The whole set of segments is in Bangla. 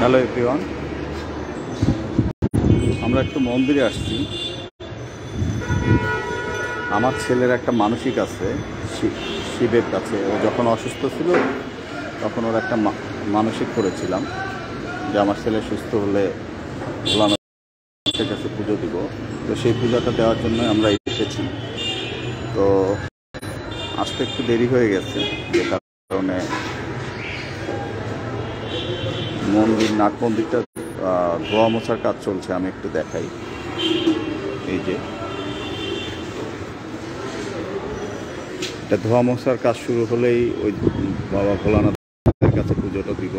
হ্যালো এভরিওয়ান আমরা একটু মন্দিরে আসছি। আমার ছেলের একটা মানসিক আছে শিবের কাছে। ও যখন অসুস্থ ছিল, তখন ওর একটা মানসিক করেছিলাম যে আমার ছেলে সুস্থ হলে কাছে পুজো দিব। তো সেই পূজাটা দেওয়ার জন্য আমরা এসেছি। তো আসতে একটু দেরি হয়ে গেছে, যে কারণে মন্দির নাট মন্দিরটা ধোয়া মোছার কাজ চলছে, আমি একটু দেখাই। এই যে। এটা ধোয়া মোছার কাজ শুরু হলেই ওই বাবা ভোলানাথের কাছে পুজোটা দিব।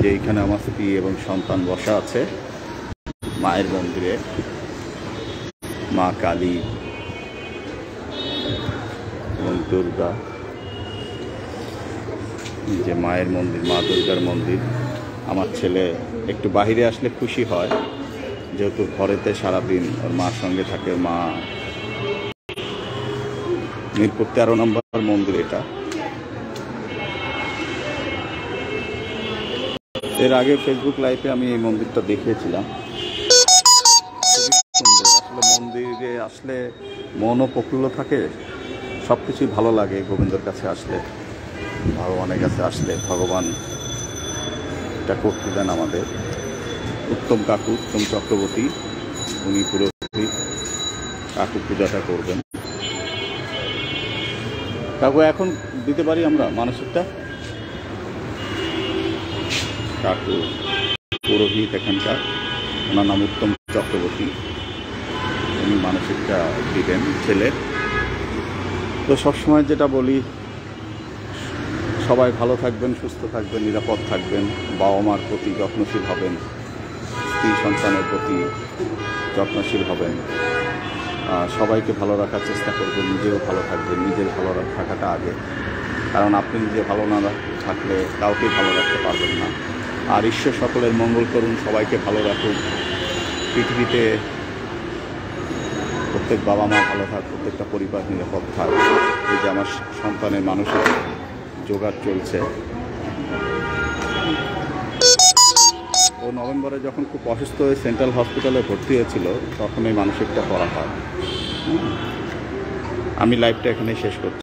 যে এইখানে আমার স্ত্রী এবং সন্তান বসা আছে মায়ের মন্দিরে। মা কালী এবং দুর্গা। যে মায়ের মন্দির, মা দুর্গার মন্দির। আমার ছেলে একটু বাইরে আসলে খুশি হয়, যেহেতু ঘরেতে সারাদিন ওর মার সঙ্গে থাকে মা মিরপুর তেরো নম্বর মন্দির এটা। এর আগে ফেসবুক লাইভে আমি এই মন্দিরটা দেখিয়েছিলাম। আসলে মন্দিরে আসলে মনও প্রফুল্ল থাকে সব কিছুই ভালো লাগে গোবিন্দর কাছে আসলে। ভগবানের কাছে আসলে ভগবান এটা করতে দেন আমাদের। উত্তম কাকু, উত্তম চক্রবর্তী, উনি পুরোহিত কাকু পূজাটা করবেন। কাকু, এখন দিতে পারি আমরা মানসিকটা? কাকু, পুরোহিত এখানকার, ওনার নাম উত্তম চক্রবর্তী। উনি মানসিকটা দিবেন ছেলের তো সবসময় যেটা বলি সবাই ভালো থাকবেন, সুস্থ থাকবেন, নিরাপদ থাকবেন বাবা মার প্রতি যত্নশীল হবেন, স্ত্রী সন্তানের প্রতি যত্নশীল হবেন। সবাইকে ভালো রাখার চেষ্টা করবেন, নিজেও ভালো থাকবেন, নিজের ভালো থাকাটা আগে। কারণ আপনি নিজে ভালো না থাকলে কাউকে ভালো রাখতে পারবেন না। আর ঈশ্বর সকলের মঙ্গল করুন, সবাইকে ভালো রাখুন। পৃথিবীতে প্রত্যেক বাবা মা ভালো থাক, প্রত্যেকটা পরিবার নিরাপদ থাক। এই যে আমার সন্তানের মানুষের জোগাড় চলছে। ও নভেম্বরে যখন খুব অসুস্থ হয়ে সেন্ট্রাল হসপিটালে ভর্তি হয়েছিল, তখন এই মানসিকটা করা হয় আমি লাইফটা এখানে শেষ করছি।